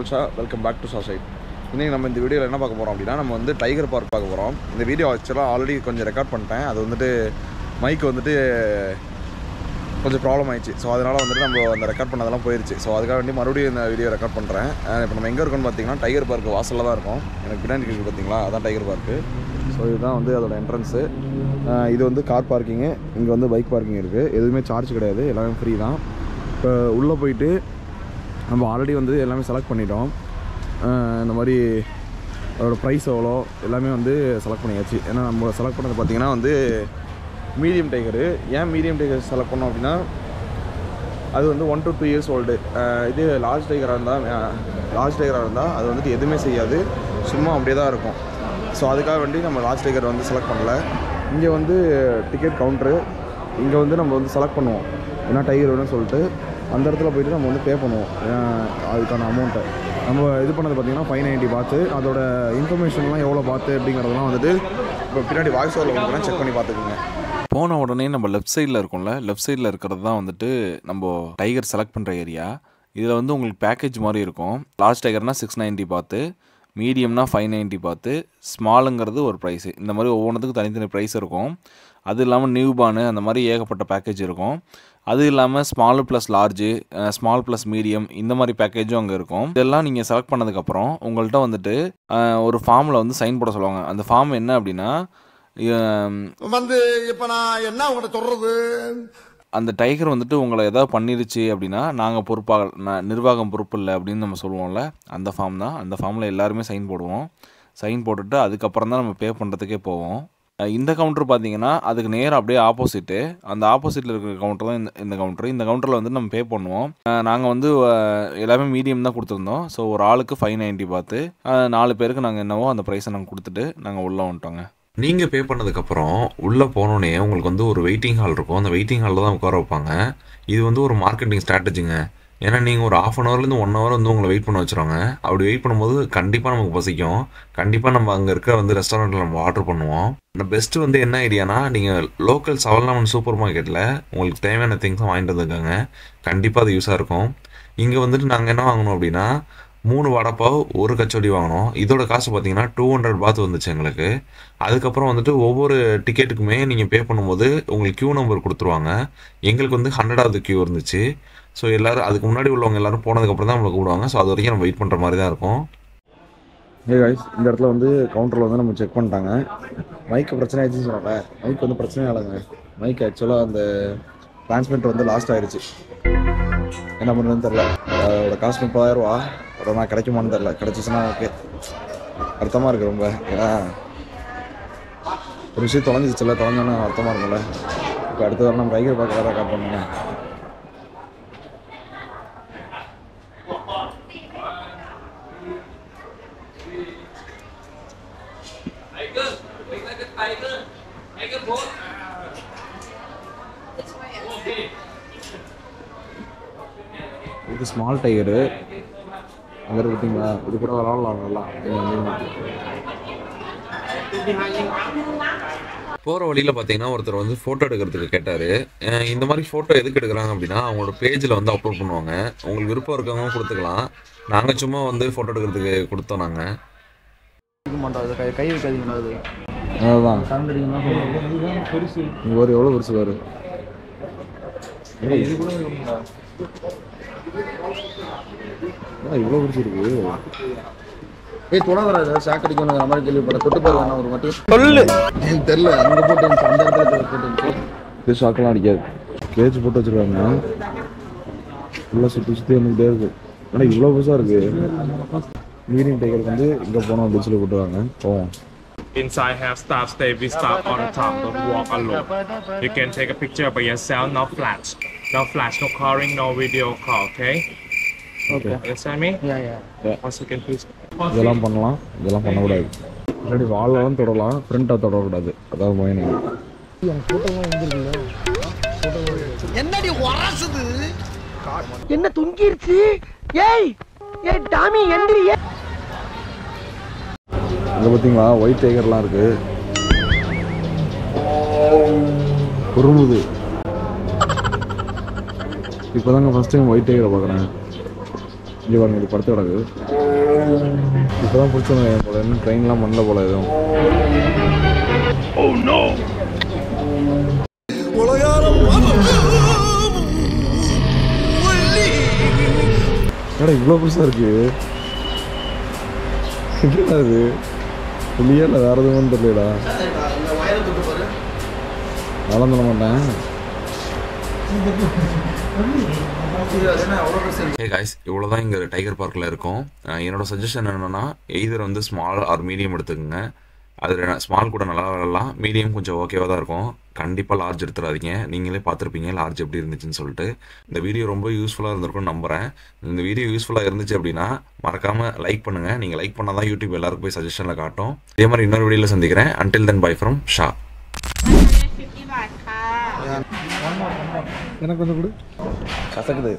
உங்கள் welcome back to side இன்றைக்கி நம்ம இந்த வீடியோவில் என்ன பார்க்க போகிறோம் அப்படின்னா நம்ம வந்து டைகர் பார்க் பார்க்க போகிறோம் இந்த வீடியோ ஆக்சுவலாக ஆல்ரெடி கொஞ்சம் ரெக்கார்ட் பண்ணிட்டேன். அது வந்துட்டு மைக் வந்துட்டு கொஞ்சம் ப்ராப்ளம் ஆயிடுச்சு. ஸோ அதனால் வந்துட்டு நம்ம அந்த ரெக்கார்ட் பண்ணதெல்லாம் போயிடுச்சு ஸோ அதுக்காக வேண்டி மறுபடியும் இந்த வீடியோ ரெக்கார்ட் பண்ணுறேன் இப்போ நம்ம எங்கே இருக்கோம்னு பார்த்தீங்கன்னா டைகர் பார்க் வாசலில் தான் இருக்கும். எனக்கு பின்னாடி இருக்குது பார்த்தீங்களா அதான் டைகர் பார்க்கு ஸோ இதுதான் வந்து அதோட என்ட்ரன்ஸு இது வந்து கார் பார்க்கிங்கு இங்கே வந்து பைக் பார்க்கிங் இருக்குது எதுவுமே சார்ஜ் கிடையாது. எல்லாமே ஃப்ரீ தான். இப்போ உள்ளே போயிட்டு நம்ம ஆல்ரெடி வந்து எல்லாமே செலக்ட் பண்ணிட்டோம். இந்த மாதிரி அதோட ப்ரைஸ் எவ்வளோ எல்லாமே வந்து செலக்ட் பண்ணியாச்சு. ஏன்னா நம்ம செலக்ட் பண்ணது பார்த்திங்கன்னா வந்து மீடியம் டைகரு ஏன் மீடியம் டைகர் செலக்ட் பண்ணோம் அப்படின்னா அது வந்து one to two years old இது லார்ஜ் டைகராக இருந்தால் லார்ஜ் டைகராக இருந்தால் அது வந்துட்டு எதுவுமே செய்யாது. சும்மா அப்படியே தான் இருக்கும். ஸோ அதுக்காக வேண்டி நம்ம லார்ஜ் டைகர் வந்து செலக்ட் பண்ணல. இங்கே வந்து டிக்கெட் கவுண்ட்ரு இங்கே வந்து நம்ம வந்து செலக்ட் பண்ணுவோம். என்ன டைகர் வேணும்னு சொல்லிட்டு அந்த இடத்துல போயிட்டு நம்ம வந்து பே பண்ணுவோம். அதுக்கான அமௌண்ட்டை நம்ம இது பண்ணது பார்த்திங்கன்னா ஃபைவ் நைன்ட்டி பார்த்து அதோட இன்ஃபர்மேஷன்லாம் எவ்வளோ பார்த்து அப்படிங்கிறதெல்லாம் வந்துட்டு இப்போ பின்னாடி வாய்ஸ் ஓவரில் கொடுக்குறேன் செக் பண்ணி பார்த்துக்குங்க. போன உடனே நம்ம லெஃப்ட் சைடில் இருக்கோம்ல லெஃப்ட் சைடில் இருக்கிறது தான் வந்துட்டு நம்ம டைகர் செலக்ட் பண்ணுற ஏரியா இதில் வந்து உங்களுக்கு பேக்கேஜ் மாதிரி இருக்கும். லார்ஜ் டைகர்னா சிக்ஸ் நைன்ட்டி பார்த்து மீடியம்னா ஃபைவ் நைன்ட்டி பார்த்து ஸ்மாலுங்கிறது ஒரு ப்ரைஸு இந்த மாதிரி ஒவ்வொன்றுத்துக்கும் தனித்தனி ப்ரைஸ் இருக்கும். அது இல்லாமல் நியூபானு அந்த மாதிரி ஏகப்பட்ட பேக்கேஜ் இருக்கும். அது இல்லாமல் small plus large small plus medium இந்த மாதிரி பேக்கேஜும் அங்கே இருக்கும். இதெல்லாம் நீங்கள் செலக்ட் பண்ணதுக்கப்புறம் உங்கள்கிட்ட வந்துட்டு ஒரு ஃபார்மில் வந்து சைன் போட சொல்லுவாங்க. அந்த ஃபார்ம் என்ன அப்படின்னா வந்து இப்ப நான் என்ன உங்கள்ட்ட சொல்றது? அந்த டைகர் வந்துட்டு உங்களை ஏதாவது பண்ணிருச்சு அப்படின்னா நாங்கள் பொறுப்பாக நான் நிர்வாகம் பொறுப்பு இல்லை அப்படின்னு நம்ம சொல்லுவோம்ல அந்த ஃபார்ம் தான். அந்த ஃபார்மில் எல்லாருமே சைன் போடுவோம். சைன் போட்டுட்டு அதுக்கப்புறம் தான் நம்ம பே பண்ணுறதுக்கே போவோம். இந்த கவுண்டர் பார்த்தீங்கன்னா அதுக்கு நேராக அப்படியே ஆப்போசிட்டு அந்த ஆப்போசிட்டில் இருக்கிற கவுண்டர் தான் இந்த இந்த கவுண்டர் இந்த கவுண்டரில் வந்து நம்ம பே பண்ணுவோம். நாங்கள் வந்து எல்லாமே மீடியம் தான் கொடுத்துருந்தோம். ஸோ ஒரு ஆளுக்கு ஃபைவ் நைன்ட்டி பார்த்து நாலு பேருக்கு நாங்கள் என்னவோ அந்த ப்ரைஸை நாங்கள் கொடுத்துட்டு நாங்கள் உள்ளே வந்துட்டோங்க. நீங்கள் பே பண்ணதுக்கப்புறம் உள்ளே போனோடனே உங்களுக்கு வந்து ஒரு வெயிட்டிங் ஹால் இருக்கும். அந்த வெயிட்டிங் ஹாலில் தான் உட்கார வைப்பாங்க. இது வந்து ஒரு மார்க்கெட்டிங் ஸ்ட்ராட்டஜிங்க ஏன்னா நீங்கள் ஒரு ஆஃப் அன் ஹவர்லேருந்து ஒன் ஹவர் வந்து உங்களை வெயிட் பண்ண வச்சுருவாங்க. அப்படி வெயிட் பண்ணும்போது கண்டிப்பாக நமக்கு பசிக்கும். கண்டிப்பாக நம்ம அங்கே இருக்க வந்து ரெஸ்டாரண்ட்டில் நம்ம ஆர்டர் பண்ணுவோம். இந்த பெஸ்ட்டு வந்து என்ன ஐடியானா நீங்கள் லோக்கல் சவல்லாமன் சூப்பர் மார்க்கெட்டில் உங்களுக்கு தேவையான திங்ஸும் வாங்கிட்டு வந்துருக்காங்க கண்டிப்பாக அது யூஸாக இருக்கும். இங்கே வந்துட்டு நாங்கள் என்ன வாங்கணும் அப்படின்னா மூணு வடைப்பாவ் ஒரு கச்சோடி வாங்கினோம் இதோட காசு பார்த்தீங்கன்னா டூ ஹண்ட்ரட் பாத் வந்துச்சு எங்களுக்கு. அதுக்கப்புறம் வந்துட்டு ஒவ்வொரு டிக்கெட்டுக்குமே நீங்கள் பே பண்ணும்போது உங்களுக்கு க்யூ நம்பர் கொடுத்துருவாங்க. எங்களுக்கு வந்து ஹண்ட்ரடாவது க்யூ இருந்துச்சு. ஸோ எல்லோரும் அதுக்கு முன்னாடி உள்ளவங்க எல்லோரும் போனதுக்கப்புறம் தான் நம்மளை கூடுவாங்க ஸோ அது வரைக்கும் நம்ம வெயிட் பண்ணுற மாதிரி தான் இருக்கும். ஏ காய்ஸ் இந்த இடத்துல வந்து கவுண்டரில் வந்து நம்ம செக் பண்ணிட்டாங்க. மைக்கு பிரச்சனை ஆயிடுச்சுன்னு சொன்னாங்க மைக் வந்து பிரச்சனை ஆகலைங்க. மைக் ஆக்சுவலாக அந்த டிரான்ஸ்மிட்டர் வந்து லாஸ்ட் ஆயிடுச்சு என்ன பண்ணுறதுன்னு தெரில அதோட காசு முப்பதாயிரரூவா. ரூபா நான் கிடைக்குமான்னு தெரில கிடச்சிச்சுன்னா ஓகே அர்த்தமாக இருக்குது ரொம்ப. ஏன்னா ஒரு விஷயம் தொலைஞ்சிச்சுல தொலைஞ்சோன்னா அர்த்தமாக இருக்கும்ல. இப்போ அடுத்த வாரம் நம்ம டைகர் பார்க்க வேறு கால் பண்ணுங்க. இது ஸ்மால் டைகரு அங்கே பார்த்தீங்களா இது கூட விளாட்லாம் நல்லா போகிற வழியில் பார்த்தீங்கன்னா ஒருத்தர் வந்து ஃபோட்டோ எடுக்கிறதுக்கு கேட்டார். இந்த மாதிரி ஃபோட்டோ எதுக்கு எடுக்கிறாங்க அப்படின்னா அவங்களோட பேஜில் வந்து அப்லோட் பண்ணுவாங்க. உங்களுக்கு விருப்பம் இருக்கவங்க கொடுத்துக்கலாம். நாங்கள் சும்மா வந்து ஃபோட்டோ எடுக்கிறதுக்கு கொடுத்தோம் நாங்கள் மாட்டோம் கை கை வைக்காதீங்களா அது அதுதான் இங்கே ஒரு எவ்வளோ பெருசு பாரு. இது கூட இருக்குங்களா இவ்வளோ பெருசு இருக்கு. ஏய் ஷாக் அடிக்கணும் அந்த மாதிரி கேள்விப்பட்டேன். தொட்டு பாரு வேணா ஒரு வாட்டி. சொல்லு. எனக்கு தெரியல அங்க போட்டு அந்த இடத்துல போட்டு. இது ஷாக்கெல்லாம் அடிக்காது. கேஜ் போட்டு வச்சிருக்காங்க. ஃபுல்லாக சுற்றி சுற்றி வந்துக்கிட்டே இருக்கு. ஆனால் இவ்வளோ பெருசாக இருக்கு. மீடியம் டைகருக்கு வந்து இங்கே போனோம் சொல்லி போட்டுருவாங்க போவோம். Inside have staff stay with staff on the top, don't walk alone. You can take a picture by yourself, no flash. No flash, no calling, no video call, okay? Okay Understand me? Yeah, yeah. One second, please. இதெல்லாம் பண்ணலாம் இதெல்லாம் பண்ணக்கூடாது முன்னாடி வாழலாம் தொடலாம் ஃப்ரண்ட்டை தொடக்கூடாது அதாவது மோயினிங் என்ன தொங்கிருச்சு ஏய் ஏய் டாமி எந்திரி இங்கே பார்த்தீங்களா ஒயிட் டைகர்லாம் இருக்கு. குறுமுது. இப்போதாங்க ஃபர்ஸ்ட் டைம் ஒயிட் டைகரை பார்க்குறேன் இங்கே பாருங்க இது படுத்து கிடக்கு. இப்போ தான் பிடிச்சோங்க போல இன்னும் ட்ரெயின்லாம் பண்ணல போல எதுவும். ஏடா இவ்வளோ பெருசாக இருக்கு? என்னடா இது? புள்ளியா இல்லை வேறு எதுவும் தெரியலடா. வளர்ந்துட சொல்ல மாட்டேன். ஹே காய்ஸ் இவ்வளோ தான் இங்கே டைகர் பார்க்கில் இருக்கும். என்னோட சஜஷன் என்னென்னா எய்தர் வந்து ஸ்மால் ஆர் மீடியம் எடுத்துக்கோங்க. அதில் ஸ்மால் கூட நல்லா விளாடலாம் மீடியம் கொஞ்சம் ஓகேவாக தான் இருக்கும். கண்டிப்பாக லார்ஜ் எடுத்துடாதீங்க. நீங்களே பார்த்துருப்பீங்க லார்ஜ் எப்படி இருந்துச்சுன்னு சொல்லிட்டு. இந்த வீடியோ ரொம்ப யூஸ்ஃபுல்லாக இருந்திருக்கும்னு நம்புகிறேன் இந்த வீடியோ யூஸ்ஃபுல்லாக இருந்துச்சு அப்படின்னா மறக்காமல் லைக் பண்ணுங்கள் நீங்கள் லைக் பண்ணால் தான் யூடியூப் எல்லாருக்கும் போய் சஜஷனில் காட்டும். இதே மாதிரி இன்னொரு வீடியோவில் சந்திக்கிறேன். Until then bye from Shah எனக்கு கொஞ்சம் கொடு. கசக்குது.